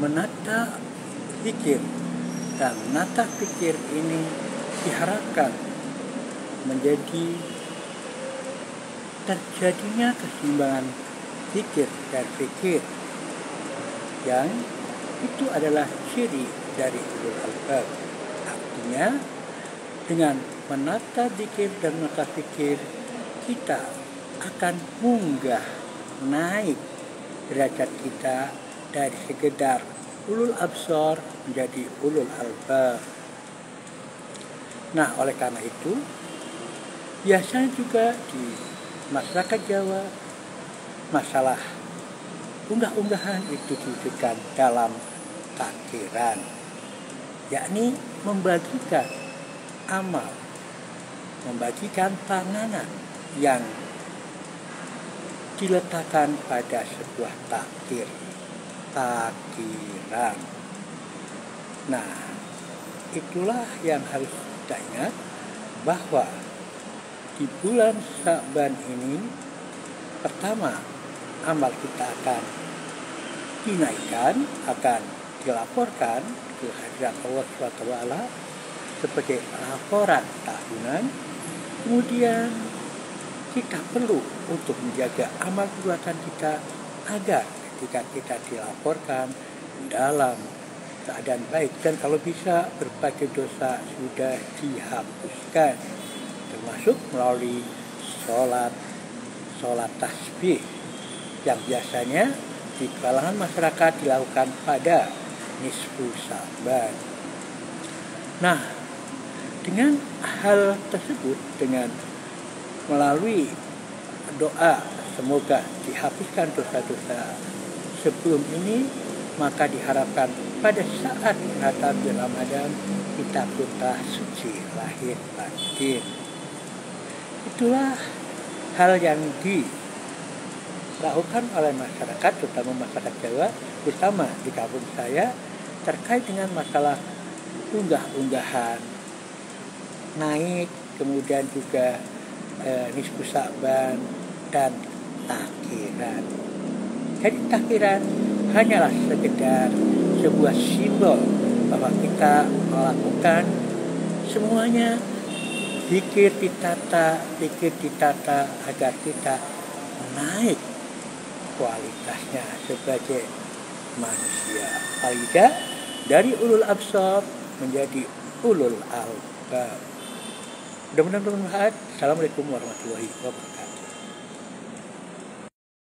menata pikir dan menata pikir ini diharapkan menjadi terjadinya keseimbangan pikir dan pikir yang itu adalah ciri dari ulul albab. Artinya dengan menata pikir dan menata pikir kita akan munggah naik derajat kita dari sekedar ulul absor menjadi ulul albab. Nah, oleh karena itu, biasanya juga di masyarakat Jawa, masalah unggah-unggahan itu diwujudkan dalam takdiran, yakni membagikan amal, membagikan panganan yang diletakkan pada sebuah takdir takdiran nah itulah yang harus kita ingat bahwa di bulan Sa'ban ini pertama amal kita akan dinaikkan akan dilaporkan ke hadirat Allah SWT sebagai laporan tahunan. Kemudian kita perlu untuk menjaga amal perbuatan kita agar ketika kita dilaporkan dalam keadaan baik dan kalau bisa berbagai dosa sudah dihapuskan termasuk melalui sholat sholat tasbih yang biasanya di kalangan masyarakat dilakukan pada nisfu saban. Nah, dengan hal tersebut dengan melalui doa semoga dihapuskan dosa-dosa sebelum ini maka diharapkan pada saat Natal di Ramadan kita putra suci lahir batin itulah hal yang dilakukan oleh masyarakat terutama masyarakat Jawa terutama di kampung saya terkait dengan masalah unggah-unggahan naik kemudian juga nisfu Sa'ban dan takhiran. Jadi takhiran hanyalah sekedar sebuah simbol bahwa kita melakukan semuanya pikir ditata, pikir ditata agar kita naik kualitasnya sebagai manusia. Aida dari ulul absar menjadi ulul albab. Mudah-mudahan bermanfaat. Assalamualaikum warahmatullahi wabarakatuh.